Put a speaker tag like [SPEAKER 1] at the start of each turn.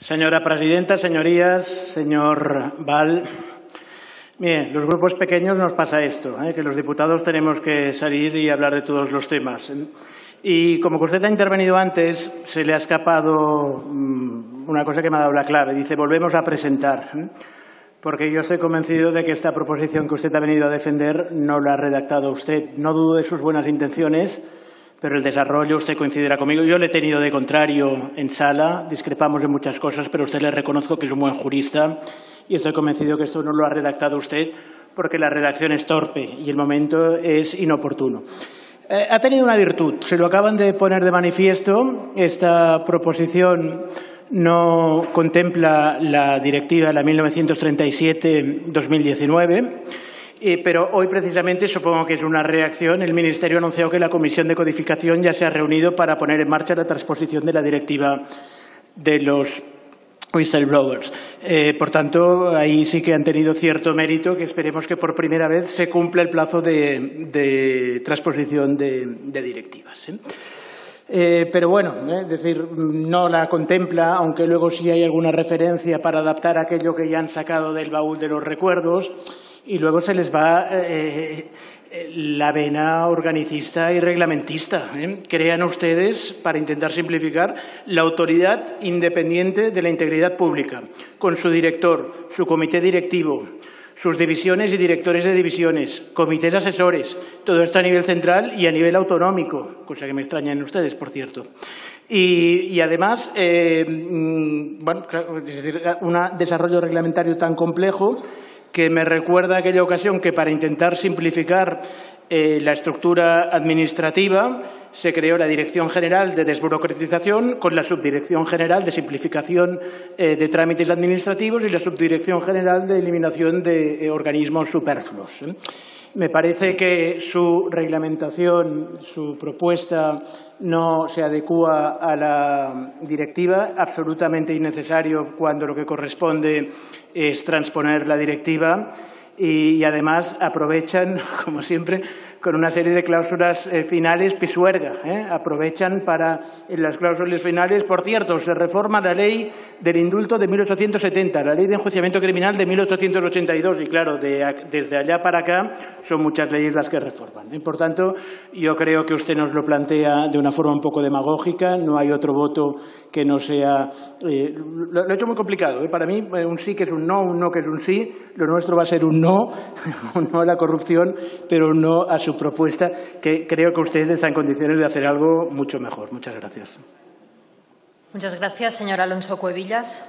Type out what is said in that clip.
[SPEAKER 1] Señora presidenta, señorías, señor Val. Los grupos pequeños nos pasa esto, ¿eh? que los diputados tenemos que salir y hablar de todos los temas. Y como usted ha intervenido antes, se le ha escapado mm, una cosa que me ha dado la clave. Dice, volvemos a presentar. ¿eh? Porque yo estoy convencido de que esta proposición que usted ha venido a defender no la ha redactado usted. No dudo de sus buenas intenciones, pero el desarrollo usted coincidirá conmigo. Yo le he tenido de contrario en sala, discrepamos en muchas cosas, pero usted le reconozco que es un buen jurista y estoy convencido que esto no lo ha redactado usted porque la redacción es torpe y el momento es inoportuno. Eh, ha tenido una virtud, se lo acaban de poner de manifiesto. Esta proposición no contempla la directiva, la 1937-2019 pero hoy, precisamente, supongo que es una reacción. El Ministerio ha anunciado que la Comisión de Codificación ya se ha reunido para poner en marcha la transposición de la directiva de los whistleblowers. Eh, por tanto, ahí sí que han tenido cierto mérito, que esperemos que por primera vez se cumpla el plazo de, transposición de, directivas. ¿eh? Eh, pero bueno, es decir, no la contempla, aunque luego sí hay alguna referencia para adaptar aquello que ya han sacado del baúl de los recuerdos y luego se les va eh, eh, la vena organicista y reglamentista. ¿eh? Crean ustedes, para intentar simplificar, la autoridad independiente de la integridad pública, con su director, su comité directivo, sus divisiones y directores de divisiones, comités asesores, todo esto a nivel central y a nivel autonómico, cosa que me extraña en ustedes, por cierto. Y, además, mm, bueno, es decir, un desarrollo reglamentario tan complejo que me recuerda aquella ocasión que para intentar simplificar eh, la estructura administrativa se creó la Dirección General de Desburocratización con la Subdirección General de Simplificación eh, de Trámites Administrativos y la Subdirección General de Eliminación de eh, Organismos Superfluos. Me parece que su reglamentación, su propuesta no se adecua a la directiva, absolutamente innecesario cuando lo que corresponde es transponer la directiva y, además aprovechan, como siempre, con una serie de cláusulas eh, finales pisuerga. ¿eh? Aprovechan para, en las cláusulas finales, por cierto, se reforma la ley del indulto de 1870, la ley de enjuiciamiento criminal de 1882, y claro, desde allá para acá son muchas leyes las que reforman. ¿eh? Por tanto, yo creo que usted nos lo plantea de una forma un poco demagógica, no hay otro voto que no sea... lo, lo, he hecho muy complicado. Para mí, un sí que es un no, un no que es un sí, lo nuestro va a ser un no no, no a la corrupción, pero no a su propuesta, que creo que ustedes están en condiciones de hacer algo mucho mejor. Muchas gracias.
[SPEAKER 2] Muchas gracias, señor Alonso Cuevillas.